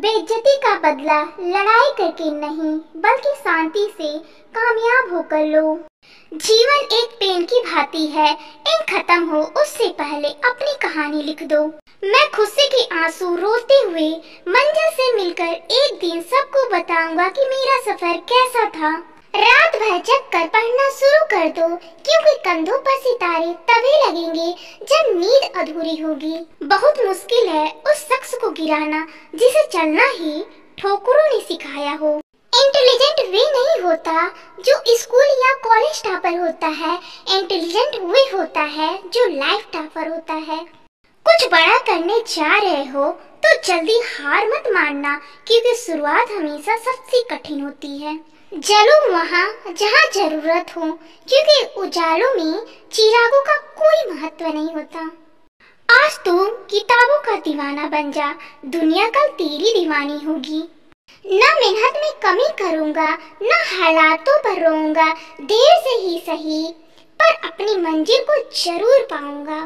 बेइज्जती का बदला लड़ाई करके नहीं, बल्कि शांति से कामयाब होकर लो। जीवन एक पेन की भांति है, इन खत्म हो, उससे पहले अपनी कहानी लिख दो। मैं खुशी के आँसू रोते हुए मंजिल से मिलकर एक दिन सबको बताऊँगा कि मेरा सफ़र कैसा था। रात भर जग कर पढ़ना शुरू कर दो। क्योंकि कंधों पर सितारे तभी लगेंगे जब नींद अधूरी होगी। बहुत मुश्किल है उस शख्स को गिराना, जिसे चलना ही ठोकरों ने सिखाया हो। इंटेलिजेंट वे नहीं होता, जो स्कूल या कॉलेज टॉपर होता है। इंटेलिजेंट वे होता है, जो लाइफ टॉपर होता है। कुछ बड़ा करने जा रहे हो जल्दी हार मत मानना क्योंकि शुरुआत हमेशा सबसे कठिन होती है। जलो वहाँ जहाँ ज़रूरत हो, क्योंकि उजालों में चिरागों का कोई महत्व नहीं होता। आज तू किताबों का दीवाना बन जा, दुनिया कल तेरी दीवानी होगी। न मेहनत में कमी करूँगा, न हालातों पर रोऊँगा, देर से ही सही, पर अपनी मंजिल को ज़रूर पाऊँगा।